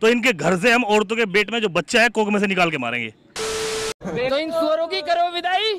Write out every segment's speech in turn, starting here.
तो इनके घर से हम औरतों के बेट में जो बच्चा है कोक में से निकाल के मारेंगे। तो इन सुअरों की करो विदाई।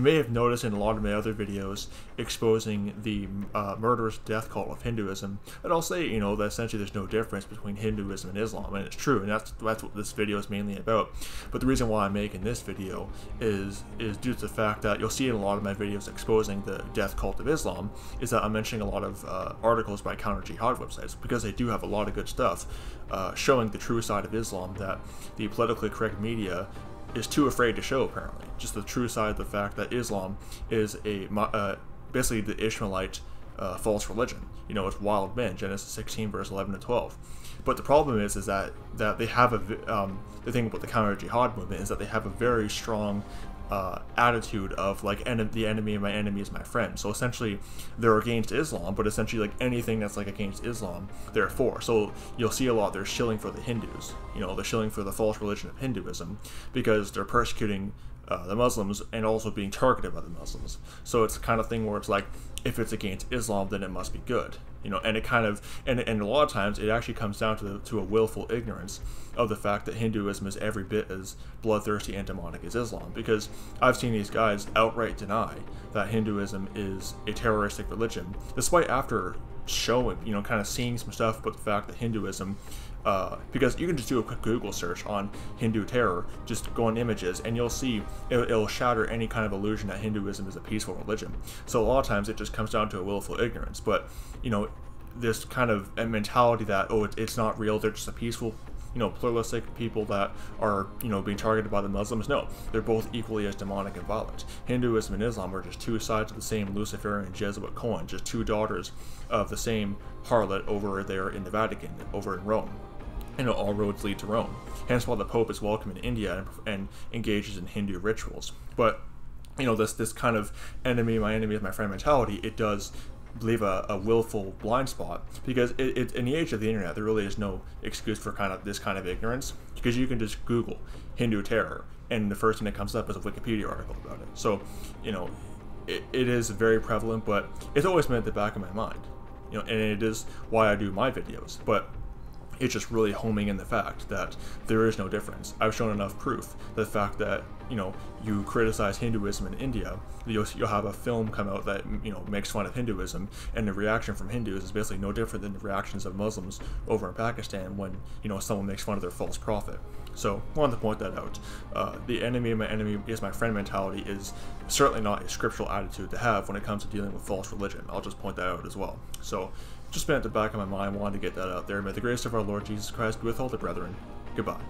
You may have noticed in a lot of my other videos exposing the uh, murderous death cult of Hinduism, and I'll say, you know, that essentially there's no difference between Hinduism and Islam, and it's true, and that's that's what this video is mainly about. But the reason why I'm making this video is is due to the fact that you'll see in a lot of my videos exposing the death cult of Islam, is that I'm mentioning a lot of uh, articles by counter jihad websites because they do have a lot of good stuff uh, showing the true side of Islam that the politically correct media is too afraid to show apparently. Just the true side of the fact that islam is a uh, basically the ishmaelite uh, false religion. You know it's wild men. Genesis 16 verse 11 to 12 but the problem is is that that they have a um, the thing about the counter jihad movement is that they have a very strong uh, attitude of like en- the enemy of my enemy is my friend. So essentially, they're against Islam, but essentially like anything that's like against Islam, they're for. So you'll see a lot they're shilling for the Hindus. You know, they're shilling for the false religion of Hinduism because they're persecuting uh, the Muslims and also being targeted by the Muslims. So it's the kind of thing where it's like, if it's against Islam, then it must be good. You know, and it kind of, and, and a lot of times it actually comes down to the, to a willful ignorance of the fact that Hinduism is every bit as bloodthirsty and demonic as Islam. Because I've seen these guys outright deny that Hinduism is a terroristic religion, despite after showing, you know, kind of seeing some stuff about the fact that Hinduism uh, because you can just do a quick Google search on Hindu terror, just go on images, and you'll see it, it'll shatter any kind of illusion that Hinduism is a peaceful religion. So a lot of times it just comes down to a willful ignorance. But you know, this kind of mentality that oh, it, it's not real; they're just a peaceful, you know, pluralistic people that are you know being targeted by the Muslims. No, they're both equally as demonic and violent. Hinduism and Islam are just two sides of the same Luciferian Jesuit coin, just two daughters of the same harlot over there in the Vatican, over in Rome know, all roads lead to Rome. Hence why the Pope is welcome in India and, and engages in Hindu rituals. But you know, this this kind of enemy, my enemy is my friend mentality, it does leave a, a willful blind spot because it, it, in the age of the internet, there really is no excuse for kind of this kind of ignorance because you can just Google Hindu terror and the first thing that comes up is a Wikipedia article about it. So, you know, it, it is very prevalent, but it's always been at the back of my mind. You know, and it is why I do my videos. But it's just really homing in the fact that there is no difference. I've shown enough proof. The fact that you know you criticize Hinduism in India, you'll, you'll have a film come out that you know makes fun of Hinduism, and the reaction from Hindus is basically no different than the reactions of Muslims over in Pakistan when you know someone makes fun of their false prophet. So I wanted to point that out. Uh, the enemy of my enemy is my friend mentality is certainly not a scriptural attitude to have when it comes to dealing with false religion. I'll just point that out as well. So just been at the back of my mind, wanted to get that out there. May the grace of our Lord Jesus Christ be with all the brethren. Goodbye.